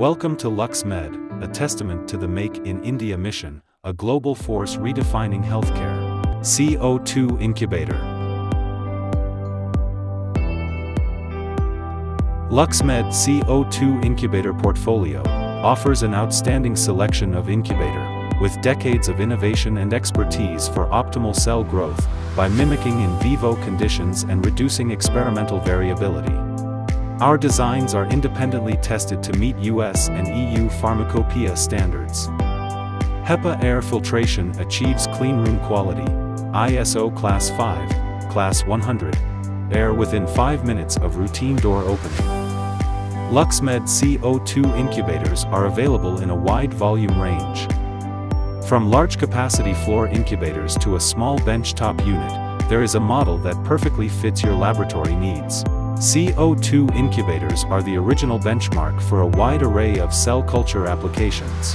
Welcome to LuxMed, a testament to the Make in India mission, a global force redefining healthcare. CO2 Incubator. LuxMed CO2 Incubator Portfolio offers an outstanding selection of incubator, with decades of innovation and expertise for optimal cell growth, by mimicking in vivo conditions and reducing experimental variability. Our designs are independently tested to meet US and EU pharmacopoeia standards. HEPA air filtration achieves clean room quality, ISO Class 5, Class 100, air within 5 minutes of routine door opening. LuxMed CO2 incubators are available in a wide volume range. From large capacity floor incubators to a small benchtop unit, there is a model that perfectly fits your laboratory needs. CO2 incubators are the original benchmark for a wide array of cell culture applications.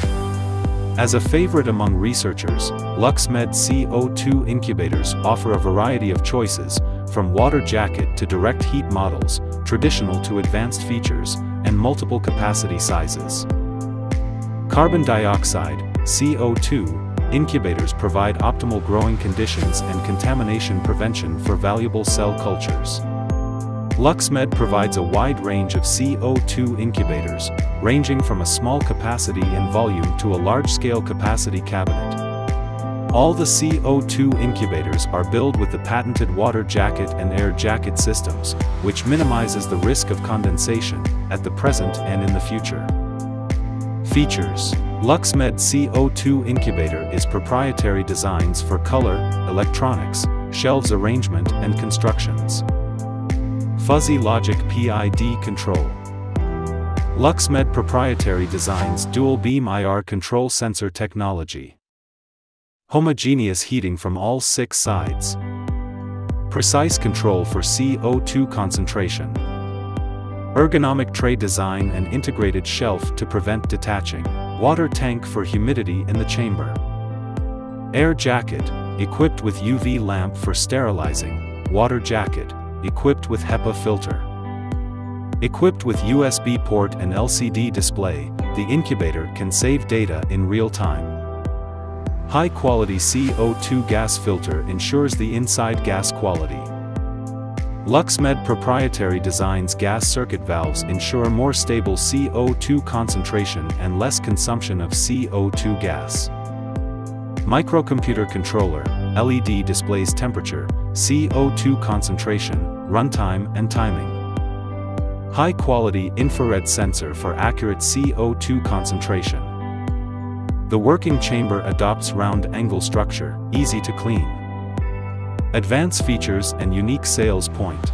As a favorite among researchers, LuxMed CO2 incubators offer a variety of choices, from water jacket to direct heat models, traditional to advanced features, and multiple capacity sizes. Carbon dioxide, CO2, incubators provide optimal growing conditions and contamination prevention for valuable cell cultures. LuxMed provides a wide range of CO2 incubators, ranging from a small capacity and volume to a large-scale capacity cabinet. All the CO2 incubators are built with the patented water jacket and air jacket systems, which minimizes the risk of condensation, at the present and in the future. Features LuxMed CO2 incubator is proprietary designs for color, electronics, shelves arrangement and constructions. Fuzzy Logic PID Control LuxMed proprietary designs dual beam IR control sensor technology. Homogeneous heating from all six sides. Precise control for CO2 concentration. Ergonomic tray design and integrated shelf to prevent detaching. Water tank for humidity in the chamber. Air jacket, equipped with UV lamp for sterilizing. Water jacket, equipped with HEPA filter. Equipped with USB port and LCD display, the incubator can save data in real time. High-quality CO2 gas filter ensures the inside gas quality. LuxMed proprietary designs gas circuit valves ensure more stable CO2 concentration and less consumption of CO2 gas. Microcomputer controller, LED displays temperature, CO2 concentration, runtime and timing. High-quality infrared sensor for accurate CO2 concentration. The working chamber adopts round-angle structure, easy to clean. Advanced features and unique sales point.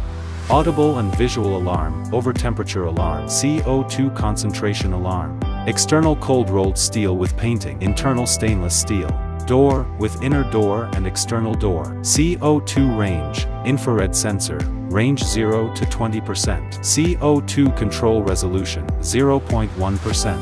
Audible and visual alarm, over temperature alarm, CO2 concentration alarm. External cold rolled steel with painting, internal stainless steel. Door, with inner door and external door. CO2 range, infrared sensor, range 0 to 20%. CO2 control resolution, 0.1%.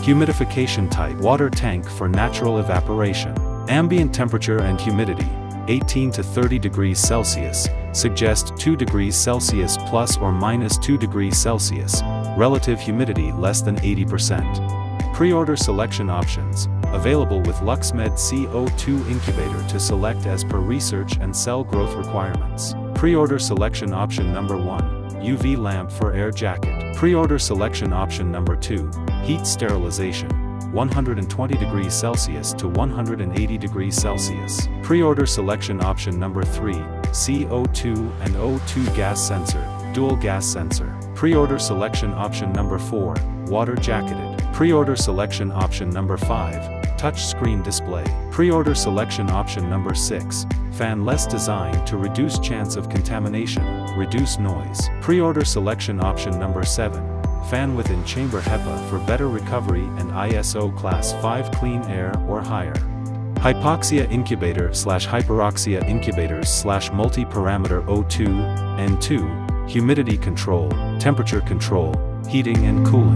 Humidification type, water tank for natural evaporation. Ambient temperature and humidity, 18 to 30 degrees Celsius, suggest 2 degrees Celsius plus or minus 2 degrees Celsius, relative humidity less than 80%. Pre-order selection options, available with LuxMed CO2 incubator to select as per research and cell growth requirements. Pre-order selection option number 1, UV lamp for air jacket. Pre-order selection option number 2, heat sterilization, 120 degrees Celsius to 180 degrees Celsius. Pre-order selection option number 3, CO2 and O2 gas sensor, dual gas sensor. Pre-order selection option number 4, water jacketed. Pre-order selection option number 5, touchscreen display. Pre-order selection option number 6, fan-less design to reduce chance of contamination, reduce noise. Pre-order selection option number 7, fan within chamber HEPA for better recovery and ISO class 5 clean air or higher. Hypoxia incubator slash hyperoxia incubators slash multi-parameter O2, N2, humidity control, temperature control, heating and cooling.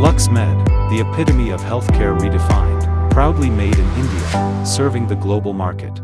LuxMed, the epitome of healthcare redefined, proudly made in India, serving the global market.